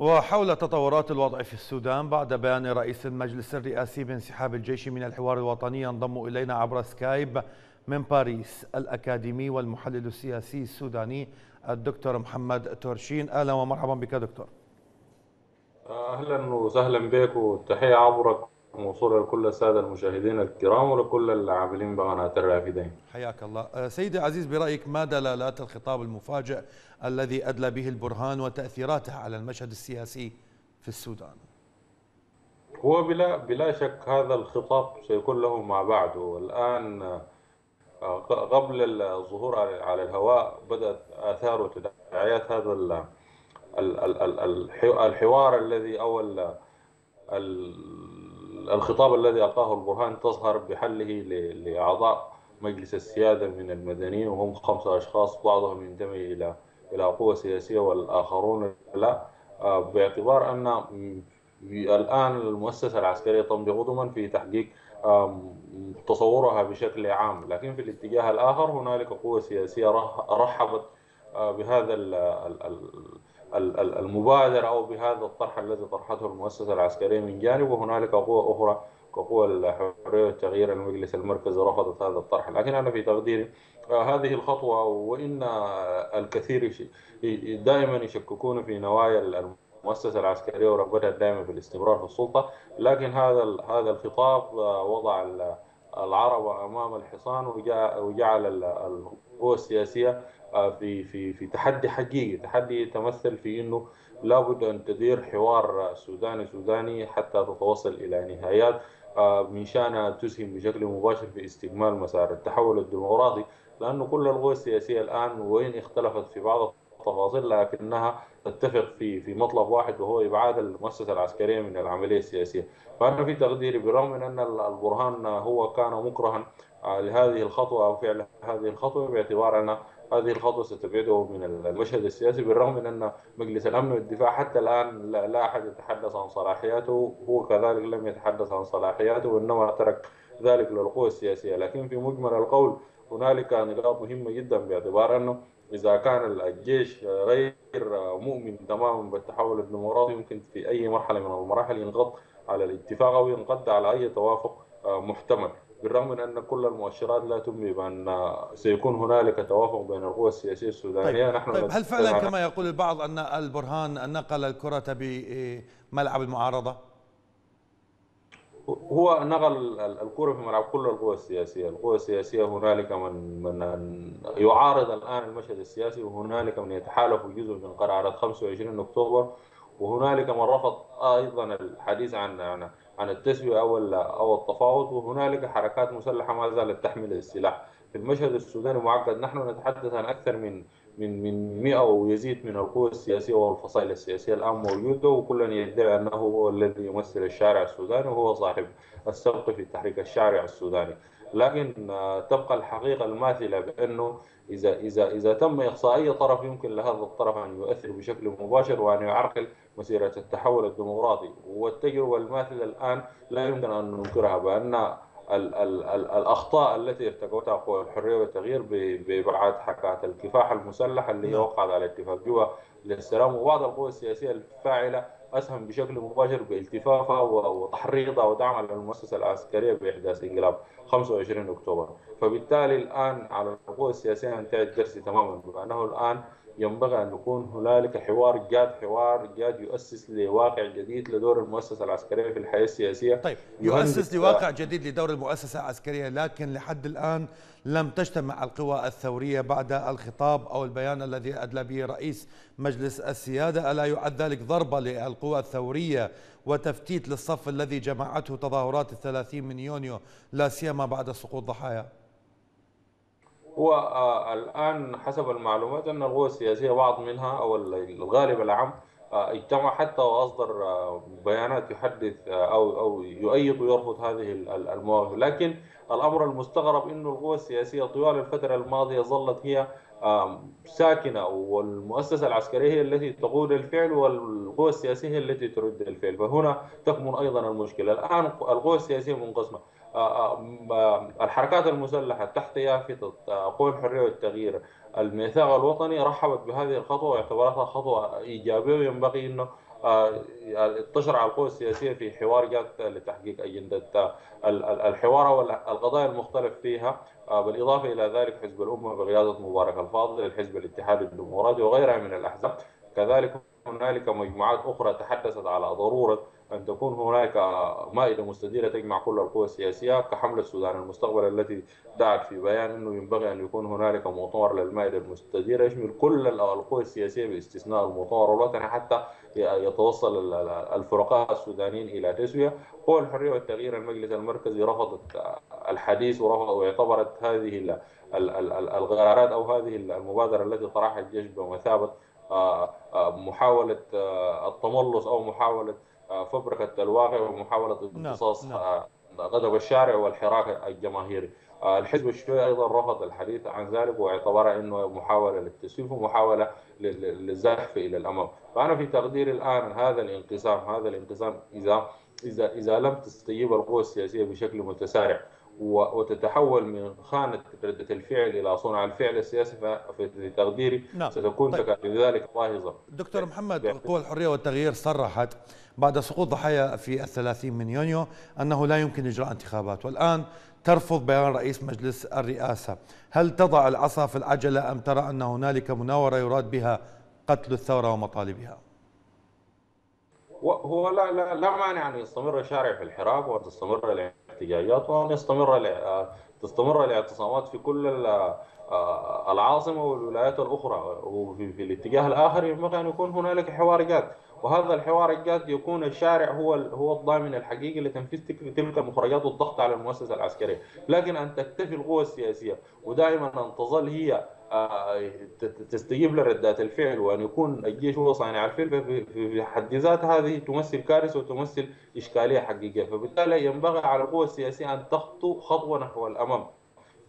وحول تطورات الوضع في السودان بعد بيان رئيس المجلس الرئاسي بانسحاب الجيش من الحوار الوطني ينضم إلينا عبر سكايب من باريس الأكاديمي والمحلل السياسي السوداني الدكتور محمد تورشين. أهلا ومرحبا بك دكتور. أهلا وسهلا بك وتحية عبرك. موصولة لكل السادة المشاهدين الكرام ولكل العاملين بقناة الرافدين حياك الله. أه، سيدي عزيز برأيك ما دلالات الخطاب المفاجئ الذي أدلى به البرهان وتأثيراته على المشهد السياسي في السودان؟ هو بلا بلا شك هذا الخطاب سيكون له ما بعده والآن أه، قبل الظهور على الهواء بدأت آثار وتداعيات هذا الحوار الذي أو الخطاب الذي ألقاه البرهان تظهر بحله لأعضاء مجلس السيادة من المدنيين وهم خمسة أشخاص بعضهم ينتمي إلى إلى قوة سياسية والآخرون لا. آه، باعتبار أن الآن المؤسسة العسكرية تمضي قدما في تحقيق تصورها بشكل عام. لكن في الاتجاه الآخر هنالك قوة سياسية رحبت آه، بهذا المبادرة أو بهذا الطرح الذي طرحته المؤسسة العسكرية من جانب وهنالك قوة أخرى كقوى الحرية والتغيير المجلس المركزي رفضت هذا الطرح. لكن أنا في تقديري آه، هذه الخطوة وإن الكثير دائما يشككون في نوايا المؤسسة العسكرية ورغبتها دائما في الاستمرار في السلطة. لكن هذا هذا الخطاب آه، وضع العرب أمام الحصان وجعل القوى السياسية في في في تحدي حقيقي. تحدي يتمثل في إنه لابد أن تدير حوار سوداني سوداني حتى تتوصل إلى نهايات آه، من شانها تسهم بشكل مباشر في استكمال مسار التحول الديمقراطي. لأنه كل القوى السياسية الآن وين اختلفت في بعض التفاصيل لكنها تتفق في في مطلب واحد وهو إبعاد المؤسسة العسكرية من العملية السياسية، فأنا في تقديري بالرغم من أن البرهان هو كان مكرها آه، لهذه الخطوة أو فعل هذه الخطوة باعتبار أن هذه الخطوة ستبعده من المشهد السياسي بالرغم من أن مجلس الأمن والدفاع حتى الآن لا أحد يتحدث عن صلاحياته. هو كذلك لم يتحدث عن صلاحياته وإنما ترك ذلك للقوى السياسية. لكن في مجمل القول هنالك نقاط مهمة جدا باعتبار أنه إذا كان الجيش غير مؤمن تماما بالتحول الديمقراطي يمكن في أي مرحلة من المراحل ينقض على الاتفاق أو ينقض على أي توافق محتمل. بالرغم من أن كل المؤشرات لا تنبي بأن سيكون هنالك توافق بين القوى السياسية السودانية طيب, نحن طيب هل فعلا كما يقول البعض أن البرهان نقل الكرة بملعب المعارضة؟ هو نقل الكرة في ملعب كل القوى السياسية، القوى السياسية هنالك من من يعارض الآن المشهد السياسي وهنالك من يتحالف جزء من قرارات 25 أكتوبر وهنالك من رفض أيضا الحديث عن عن التسوية أو أو التفاوض وهنالك حركات مسلحة ما زالت تحمل السلاح. في المشهد السوداني معقد نحن نتحدث عن أكثر من من من 100 أو يزيد من القوى السياسية والفصائل السياسية. الآن موجودة وكل يدعي أنه هو الذي يمثل الشارع السوداني وهو صاحب السبق في تحريك الشارع السوداني. لكن آه، تبقى الحقيقة الماثلة بأنه إذا إذا إذا تم اقصاء أي طرف يمكن لهذا الطرف أن يؤثر بشكل مباشر وأن يعرقل مسيرة التحول الديمقراطي والتجربة الماثلة الآن لا يمكن أن ننكرها بأن ال ال ال الأخطاء التي ارتكبتها قوى الحرية والتغيير بابعاد حركات الكفاح المسلح اللي هي نعم. وقعت على اتفاق جوا للسلام وبعض القوى السياسية الفاعلة اسهم بشكل مباشر بالتفافها وتحريضها ودعمها للمؤسسه العسكرية بإحداث انقلاب 25 أكتوبر، فبالتالي الآن على القوى السياسية ان تعد درسي تماما بانه الآن ينبغي أن يكون هنالك حوار جاد حوار جاد يؤسس لواقع جديد لدور المؤسسة العسكرية في الحياة السياسية. طيب يؤسس لواقع جديد لدور المؤسسة العسكرية لكن لحد الآن لم تجتمع القوى الثورية بعد الخطاب أو البيان الذي أدلى به رئيس مجلس السيادة. ألا يعد ذلك ضربة للقوى الثورية وتفتيت للصف الذي جمعته تظاهرات الثلاثين من يونيو لا سيما بعد سقوط ضحايا. هو آه، الآن حسب المعلومات أن القوى السياسية بعض منها أو الغالب العام آه، اجتمع حتى وأصدر آه، بيانات يحدث أو أو يؤيد ويرفض هذه المواقف. لكن الأمر المستغرب أن القوى السياسية طوال الفترة الماضية ظلت هي ساكنة والمؤسسة العسكرية هي التي تقود الفعل والقوى السياسية هي التي ترد الفعل. فهنا تكمن أيضا المشكلة. الآن القوى السياسية منقسمة. آه، آه، الحركات المسلحة تحت يافطة قوى الحرية والتغيير. الميثاق الوطني رحبت بهذه الخطوة واعتبرتها خطوة إيجابية وينبغي تشرع القوى السياسية في حوار جاد لتحقيق أجندة الحوار أو القضايا المختلف فيها. بالإضافة إلى ذلك حزب الأمة بقيادة مبارك الفاضل الحزب الاتحاد الديمقراطي وغيرها من الأحزاب. كذلك هنالك مجموعات أخرى تحدثت على ضرورة أن تكون هناك مائدة مستديرة تجمع كل القوى السياسية كحملة السودان المستقبل التي دعت في بيان أنه ينبغي أن يكون هنالك مؤتمر للمائدة المستديرة يشمل كل القوى السياسية باستثناء المؤتمر الوطني حتى يتوصل الفرقاء السودانيين إلى تسوية قوى الحرية والتغيير المجلس المركزي رفضت الحديث ورفض واعتبرت هذه القرارات أو هذه المبادرة التي طرحها الجيش بمثابة آه، آه، محاولة آه، التملص أو محاولة فبركة الواقع ومحاولة نعم، امتصاص نعم. غضب الشارع والحراك الجماهيري. الحزب الشيوعي أيضا رفض الحديث عن ذلك واعتبر إنه محاولة للتسويف ومحاولة للزحف إلى الامام، فأنا في تقديري الآن هذا الانقسام هذا الانقسام إذا إذا إذا لم تستجيب القوى السياسية بشكل متسارع وتتحول من خانة ردة الفعل إلى صنع الفعل السياسي في تقديري نعم. ستكون طيب. لذلك باهظة دكتور محمد قوى الحرية والتغيير صرحت بعد سقوط ضحايا في الثلاثين من يونيو أنه لا يمكن إجراء انتخابات والآن ترفض بيان رئيس مجلس الرئاسة هل تضع العصا في العجلة أم ترى أن هنالك مناورة يراد بها قتل الثورة ومطالبها هو لا لا, لا مانع أن يستمر الشارع في الحراك وأن تستمر الاحتجاجات وان يستمر تستمر الاعتصامات في كل العاصمة والولايات الأخرى. وفي في الاتجاه الآخر ينبغي أن يكون هنالك حوار جاد. وهذا الحوار الجاد يكون الشارع هو هو الضامن الحقيقي لتنفيذ تلك المخرجات والضغط على المؤسسة العسكرية، لكن أن تكتفي القوى السياسية ودائما أن تظل هي آه، تستجيب لردات الفعل وأن يكون الجيش هو صانع الفعل في حد ذات هذه تمثل كارثة وتمثل إشكالية حقيقية، فبالتالي ينبغي على القوى السياسية أن تخطو خطوة نحو الأمام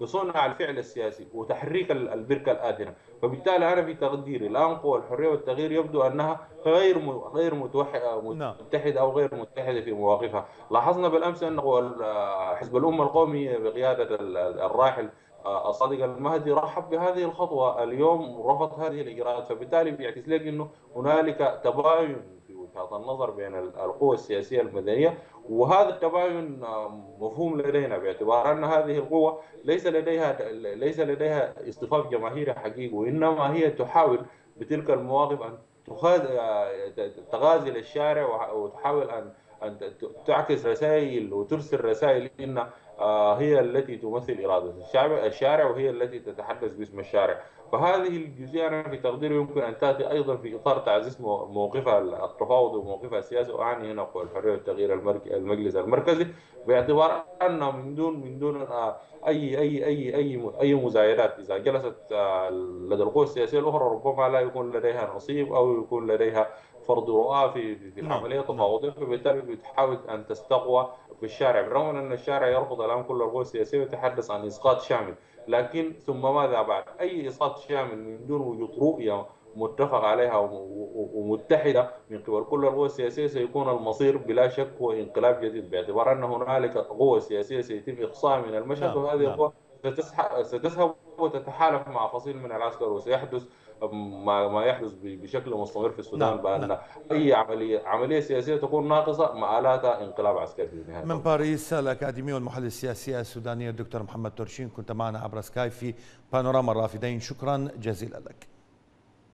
بصنع الفعل السياسي وتحريك البركة الادنه، فبالتالي أنا في تقديري الآن قوى الحرية والتغيير يبدو أنها غير غير نعم. متحدة أو غير متحدة في مواقفها، لاحظنا بالأمس أن حزب الأمة القومي بقيادة الراحل آه، الصادق المهدي رحب بهذه الخطوة. اليوم رفض هذه الإجراءات فبالتالي بيعكس لك إنه هنالك تباين في وجهات النظر بين القوى السياسية المدنية وهذا التباين آه، مفهوم لدينا باعتبار أن هذه القوى ليس لديها ليس لديها اصطفاف جماهيري حقيقي وإنما هي تحاول بتلك المواقف أن تغازل الشارع وتحاول ان أن تعكس رسائل وترسل رسائل آه، هي التي تمثل إرادة الشعب الشارع وهي التي تتحدث باسم الشارع فهذه الجزئية أنا في تقديري يمكن أن تأتي أيضا في إطار تعزيز موقفها التفاوضي وموقفها السياسي وأعني هنا الحرية والتغيير المجلس المركزي باعتبار أن من دون من دون آه، أي أي أي أي أي مزايدات إذا جلست آه، لدى القوى السياسية الأخرى ربما لا يكون لديها نصيب أو يكون لديها فرض رؤى في في نعم، العملية التفاوضيه نعم. فبالتالي بتحاول أن تستقوى في الشارع بالرغم إن الشارع يرفض الآن كل القوى السياسية ويتحدث عن إسقاط شامل لكن ثم ماذا بعد؟ أي إسقاط شامل من دون وجود رؤية متفق عليها ومتحدة من قبل كل القوى السياسية سيكون المصير بلا شك هو انقلاب جديد باعتبار أن هنالك قوة سياسية سيتم إقصاء من المشهد نعم، وهذه القوى ستذهب وتتحالف مع فصيل من العسكر وسيحدث ما ما يحدث بشكل مستمر في السودان نعم. بأن نعم. أي عمليه عملية سياسية تكون ناقصة مآلاتها انقلاب عسكري في النهاية من باريس الأكاديمي والمحلل السياسي السوداني الدكتور محمد ترشين كنت معنا عبر سكاي في بانوراما الرافدين شكرا جزيلا لك